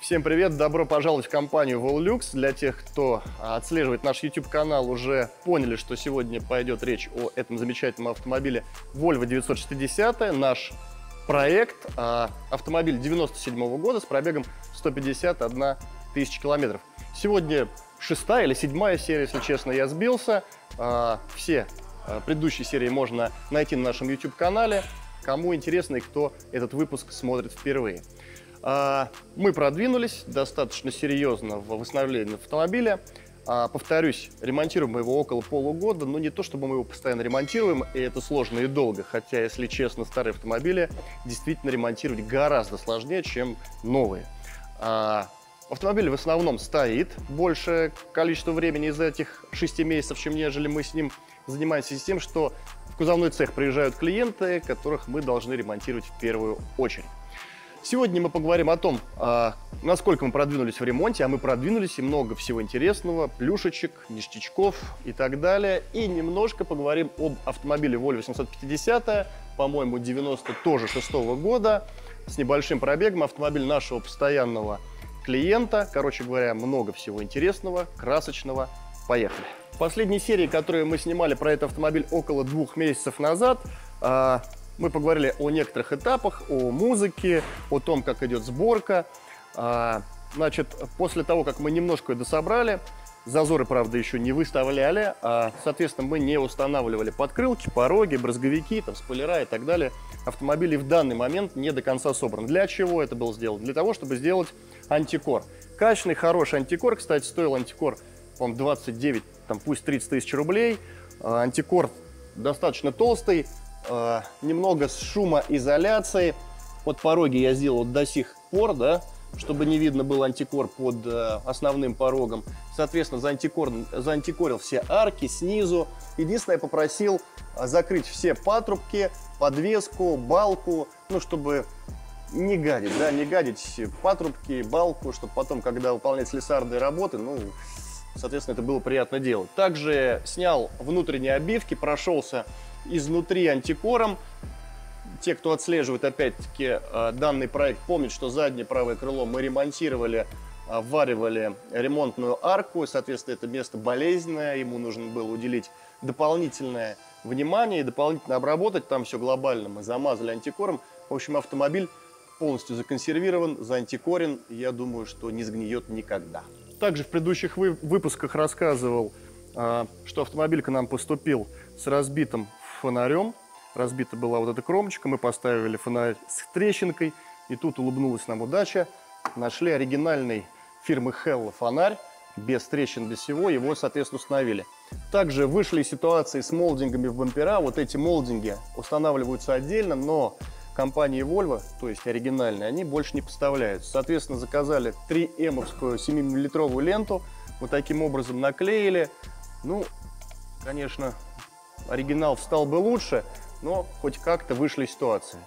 Всем привет, добро пожаловать в компанию Volux. Для тех, кто отслеживает наш YouTube-канал, уже поняли, что сегодня пойдет речь о этом замечательном автомобиле Volvo 960. Наш проект а, автомобиль 97 -го года с пробегом 151 тысяча километров. Сегодня шестая или седьмая серия, если честно, я сбился. А, все а, предыдущие серии можно найти на нашем YouTube-канале. Кому интересно и кто этот выпуск смотрит впервые. А, мы продвинулись достаточно серьезно в восстановлении автомобиля. А, повторюсь, ремонтируем мы его около полугода, но не то, чтобы мы его постоянно ремонтируем, и это сложно и долго. Хотя, если честно, старые автомобили действительно ремонтировать гораздо сложнее, чем новые. А, автомобиль в основном стоит большее количество времени из этих 6 месяцев, чем нежели мы с ним занимаемся с тем, что в кузовной цех приезжают клиенты, которых мы должны ремонтировать в первую очередь. Сегодня мы поговорим о том, а, насколько мы продвинулись в ремонте, а мы продвинулись и много всего интересного, плюшечек, ништячков и так далее. И немножко поговорим об автомобиле Volvo 850, по-моему, 90 тоже шестого года, с небольшим пробегом. Автомобиль нашего постоянного клиента. Короче говоря, много всего интересного, красочного. Поехали. В последней серии, которую мы снимали про этот автомобиль около двух месяцев назад, а, мы поговорили о некоторых этапах, о музыке, о том, как идет сборка. А, значит, после того, как мы немножко это собрали, зазоры, правда, еще не выставляли, а, соответственно, мы не устанавливали подкрылки, пороги, брызговики, там, спойлера и так далее. Автомобили в данный момент не до конца собран. Для чего это было сделано? Для того, чтобы сделать антикор. Качественный, хороший антикор. Кстати, стоил антикор, по 29, там, пусть 30 тысяч рублей. А, антикор достаточно толстый, э, немного с шумоизоляцией. Вот пороги я сделал до сих пор, да, чтобы не видно был антикор под э, основным порогом. Соответственно, заантикор, заантикорил все арки снизу. Единственное, я попросил э, закрыть все патрубки, подвеску, балку, ну, чтобы не гадить, да, не гадить патрубки, балку, чтобы потом, когда выполнять слесарные работы, ну, соответственно, это было приятно делать. Также снял внутренние обивки, прошелся изнутри антикором. Те, кто отслеживает, опять-таки, э, данный проект, помнят, что заднее правое крыло мы ремонтировали, э, варивали ремонтную арку. Соответственно, это место болезненное, ему нужно было уделить дополнительное внимание и дополнительно обработать. Там все глобально мы замазали антикором. В общем, автомобиль полностью законсервирован, заантикорен. Я думаю, что не сгниет никогда. Также в предыдущих выпусках рассказывал, э, что автомобиль к нам поступил с разбитым фонарем. Разбита была вот эта кромочка, мы поставили фонарь с трещинкой, и тут улыбнулась нам удача. Нашли оригинальный фирмы Hella фонарь, без трещин, без всего, его, соответственно, установили. Также вышли ситуации с молдингами в бампера. Вот эти молдинги устанавливаются отдельно, но компании Volvo, то есть оригинальные, они больше не поставляются. Соответственно, заказали 3М-овскую 7-миллилитровую ленту, вот таким образом наклеили. Ну, конечно, оригинал встал бы лучше, но хоть как-то вышли ситуации.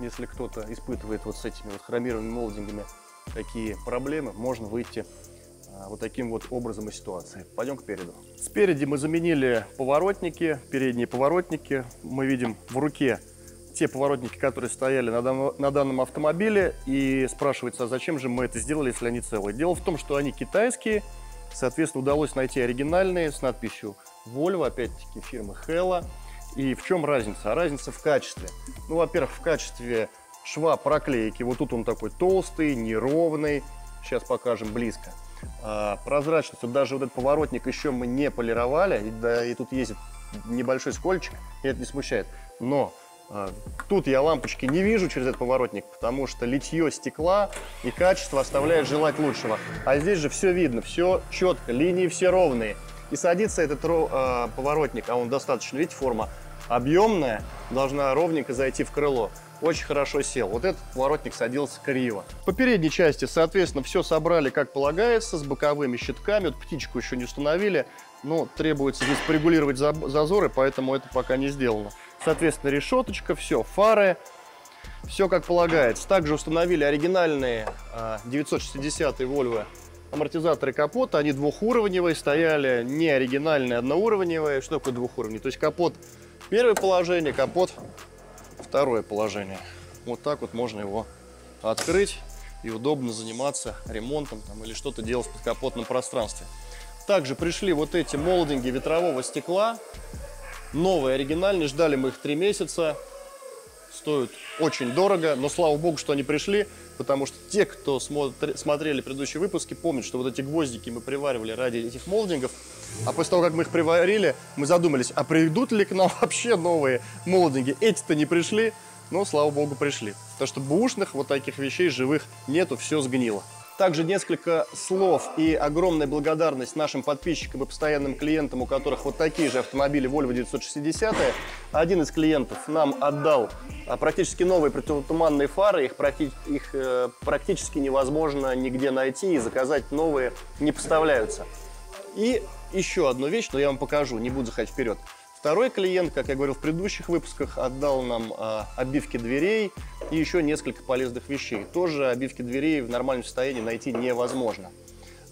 Если кто-то испытывает вот с этими вот хромированными молдингами такие проблемы, можно выйти а, вот таким вот образом из ситуации. Пойдем к переду. Спереди мы заменили поворотники, передние поворотники. Мы видим в руке те поворотники, которые стояли на, дан на данном автомобиле. И спрашивается, а зачем же мы это сделали, если они целые? Дело в том, что они китайские. Соответственно, удалось найти оригинальные с надписью Volvo, опять-таки фирмы Hella. И в чем разница? А разница в качестве. Ну, во-первых, в качестве шва проклейки. Вот тут он такой толстый, неровный. Сейчас покажем близко. А, прозрачность. Вот даже вот этот поворотник еще мы не полировали. И, да, и тут есть небольшой скольчик. И это не смущает. Но тут я лампочки не вижу через этот поворотник, потому что литье стекла и качество оставляет желать лучшего. А здесь же все видно, все четко, линии все ровные. И садится этот э, поворотник, а он достаточно, видите, форма объемная, должна ровненько зайти в крыло. Очень хорошо сел. Вот этот поворотник садился криво. По передней части, соответственно, все собрали как полагается, с боковыми щитками. Вот птичку еще не установили, но требуется здесь порегулировать зазоры, поэтому это пока не сделано. Соответственно, решеточка, все, фары, все как полагается. Также установили оригинальные 960 а, Volvo амортизаторы капота, они двухуровневые, стояли не оригинальные, одноуровневые. Что такое двухуровневый? То есть капот первое положение, капот второе положение. Вот так вот можно его открыть. и удобно заниматься ремонтом там, или что-то делать в подкапотном пространстве. Также пришли вот эти молдинги ветрового стекла, новые, оригинальные, ждали мы их три месяца, стоят очень дорого, но слава богу, что они пришли, потому что те, кто смотри, смотрели предыдущие выпуски, помнят, что вот эти гвоздики мы приваривали ради этих молдингов, а после того, как мы их приварили, мы задумались, а придут ли к нам вообще новые молдинги? Эти-то не пришли, но, слава богу, пришли. Потому что бушных вот таких вещей живых нету, все сгнило. Также несколько слов и огромная благодарность нашим подписчикам и постоянным клиентам, у которых вот такие же автомобили Volvo 960. Один из клиентов нам отдал а, практически новые противотуманные фары. Их, их э, практически невозможно нигде найти и заказать новые не поставляются. И еще одну вещь, но я вам покажу, не буду заходить вперед. Второй клиент, как я говорил в предыдущих выпусках, отдал нам а, обивки дверей и еще несколько полезных вещей. Тоже обивки дверей в нормальном состоянии найти невозможно.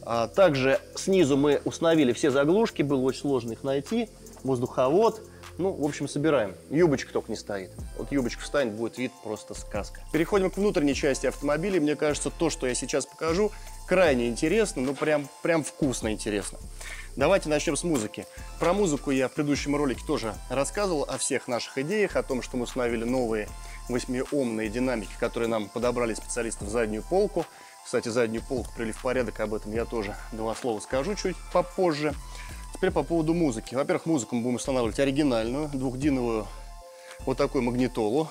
А, также снизу мы установили все заглушки, было очень сложно их найти. Воздуховод. Ну, в общем, собираем. Юбочка только не стоит. Вот юбочка встанет, будет вид просто сказка. Переходим к внутренней части автомобиля. Мне кажется, то, что я сейчас покажу, крайне интересно, ну прям, прям вкусно интересно. Давайте начнем с музыки. Про музыку я в предыдущем ролике тоже рассказывал о всех наших идеях, о том, что мы установили новые 8-омные динамики, которые нам подобрали специалисты в заднюю полку. Кстати, заднюю полку привели в порядок, об этом я тоже два слова скажу чуть попозже. Теперь по поводу музыки. Во-первых, музыку мы будем устанавливать оригинальную, двухдиновую вот такую магнитолу.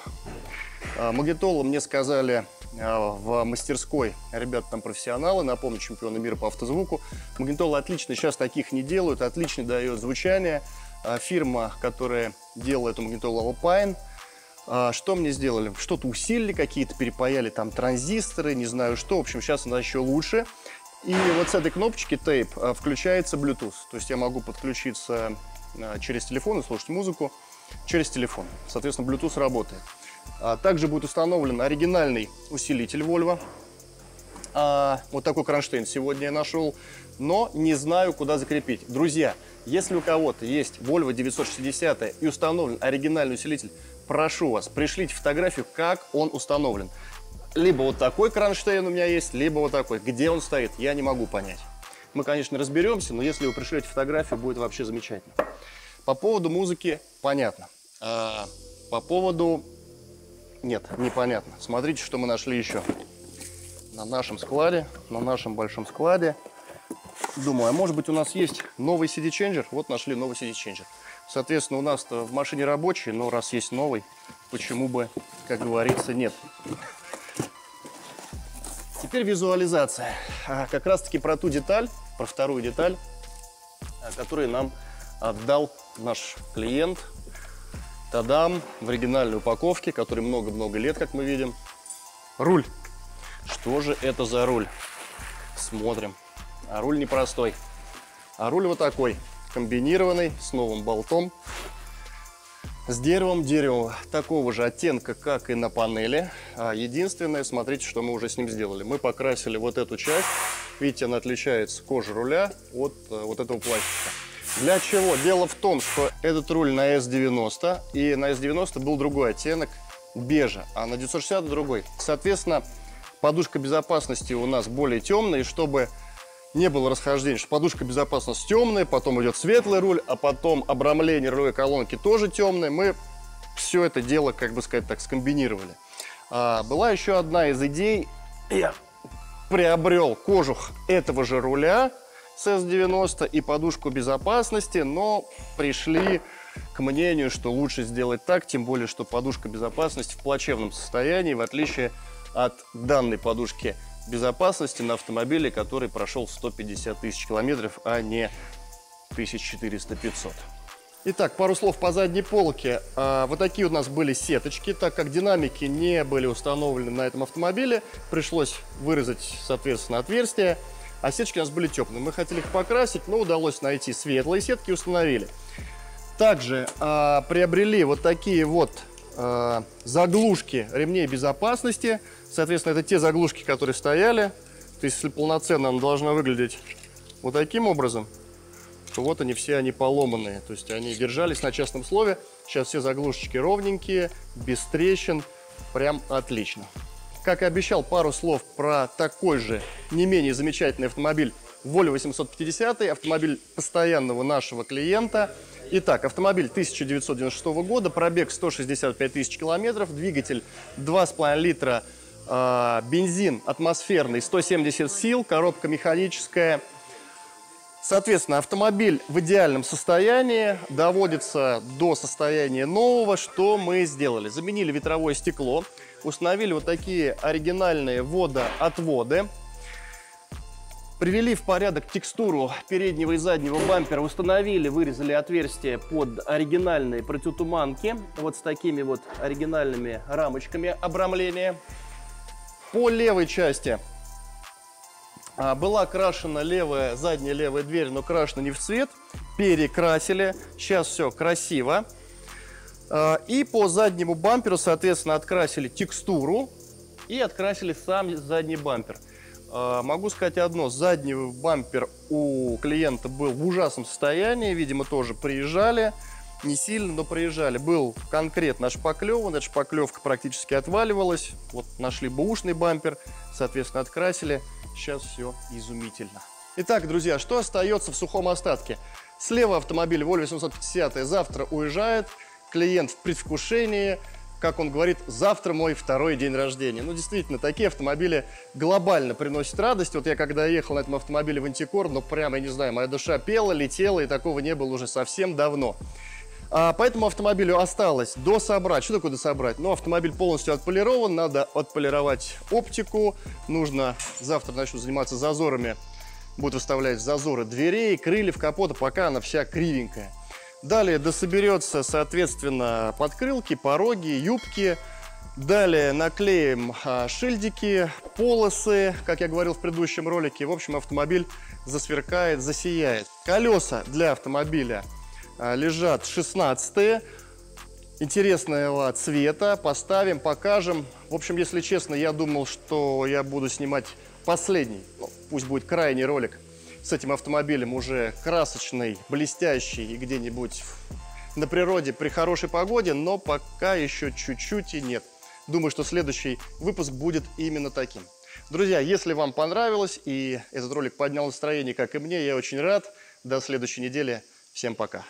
А, магнитолу мне сказали а, в мастерской. Ребята там профессионалы, напомню, чемпионы мира по автозвуку. Магнитолы отлично, сейчас таких не делают, отлично дает звучание. А, фирма, которая делала эту магнитолу Alpine, что мне сделали? Что-то усилили, какие-то перепаяли там транзисторы, не знаю что. В общем, сейчас она еще лучше. И вот с этой кнопочки тейп включается Bluetooth. То есть я могу подключиться через телефон и слушать музыку через телефон. Соответственно, Bluetooth работает. А, также будет установлен оригинальный усилитель Volvo. А, вот такой кронштейн сегодня я нашел, но не знаю, куда закрепить. Друзья, если у кого-то есть Volvo 960 и установлен оригинальный усилитель, прошу вас, пришлите фотографию, как он установлен. Либо вот такой кронштейн у меня есть, либо вот такой. Где он стоит, я не могу понять. Мы, конечно, разберемся, но если вы пришлете фотографию, будет вообще замечательно. По поводу музыки понятно. А, по поводу нет, непонятно. Смотрите, что мы нашли еще. На нашем складе, на нашем большом складе. Думаю, а может быть у нас есть новый CD-ченджер? Вот нашли новый CD-ченджер. Соответственно, у нас в машине рабочий, но раз есть новый, почему бы, как говорится, нет. Теперь визуализация. А, как раз таки про ту деталь, про вторую деталь, а, которую нам отдал наш клиент Тадам, в оригинальной упаковке, который много-много лет, как мы видим. Руль. Что же это за руль? Смотрим. А руль непростой. А руль вот такой, комбинированный, с новым болтом. С деревом, дерево такого же оттенка, как и на панели. А единственное, смотрите, что мы уже с ним сделали. Мы покрасили вот эту часть. Видите, она отличается кожа руля от э, вот этого пластика. Для чего? Дело в том, что этот руль на S90, и на S90 был другой оттенок бежа, а на 960 другой. Соответственно, подушка безопасности у нас более темная, и чтобы не было расхождения, что подушка безопасности темная, потом идет светлый руль, а потом обрамление рулевой колонки тоже темное, мы все это дело, как бы сказать так, скомбинировали. А, была еще одна из идей, я приобрел кожух этого же руля, CS90 и подушку безопасности, но пришли к мнению, что лучше сделать так, тем более, что подушка безопасности в плачевном состоянии, в отличие от данной подушки безопасности на автомобиле, который прошел 150 тысяч километров, а не 1400-500. Итак, пару слов по задней полке. А, вот такие у нас были сеточки, так как динамики не были установлены на этом автомобиле, пришлось вырезать, соответственно, отверстия. А сеточки у нас были теплые. Мы хотели их покрасить, но удалось найти светлые сетки и установили. Также э, приобрели вот такие вот э, заглушки ремней безопасности. Соответственно, это те заглушки, которые стояли. То есть, если полноценно она должна выглядеть вот таким образом, то вот они все, они поломанные. То есть они держались на частном слове. Сейчас все заглушечки ровненькие, без трещин. Прям отлично. Как и обещал, пару слов про такой же не менее замечательный автомобиль Volvo 850, автомобиль постоянного нашего клиента. Итак, автомобиль 1996 года, пробег 165 тысяч километров, двигатель 2,5 литра, бензин атмосферный 170 сил, коробка механическая. Соответственно, автомобиль в идеальном состоянии, доводится до состояния нового. Что мы сделали? Заменили ветровое стекло, установили вот такие оригинальные водоотводы. Привели в порядок текстуру переднего и заднего бампера, установили, вырезали отверстия под оригинальные противотуманки, вот с такими вот оригинальными рамочками обрамления. По левой части. А, была крашена левая, задняя левая дверь, но крашена не в цвет, перекрасили, сейчас все красиво. А, и по заднему бамперу, соответственно, открасили текстуру и открасили сам задний бампер. А, могу сказать одно, задний бампер у клиента был в ужасном состоянии, видимо, тоже приезжали, не сильно, но приезжали. Был конкретно шпаклеван, эта шпаклевка практически отваливалась, вот нашли бэушный бампер, соответственно, открасили, сейчас все изумительно. Итак, друзья, что остается в сухом остатке? Слева автомобиль Volvo 750 завтра уезжает, клиент в предвкушении, как он говорит, завтра мой второй день рождения. Ну, действительно, такие автомобили глобально приносят радость. Вот я когда ехал на этом автомобиле в Антикор, ну, прямо, я не знаю, моя душа пела, летела, и такого не было уже совсем давно. А по этому автомобилю осталось дособрать. Что такое дособрать? Ну, автомобиль полностью отполирован, надо отполировать оптику. Нужно, завтра начну заниматься зазорами, буду вставлять зазоры дверей, крыльев, капота, пока она вся кривенькая. Далее дособерется, соответственно, подкрылки, пороги, юбки. Далее наклеим а, шильдики, полосы, как я говорил в предыдущем ролике. В общем, автомобиль засверкает, засияет. Колеса для автомобиля лежат 16 интересного цвета. Поставим, покажем. В общем, если честно, я думал, что я буду снимать последний, ну, пусть будет крайний ролик с этим автомобилем уже красочный, блестящий и где-нибудь на природе при хорошей погоде, но пока еще чуть-чуть и нет. Думаю, что следующий выпуск будет именно таким. Друзья, если вам понравилось и этот ролик поднял настроение, как и мне, я очень рад. До следующей недели. Всем пока.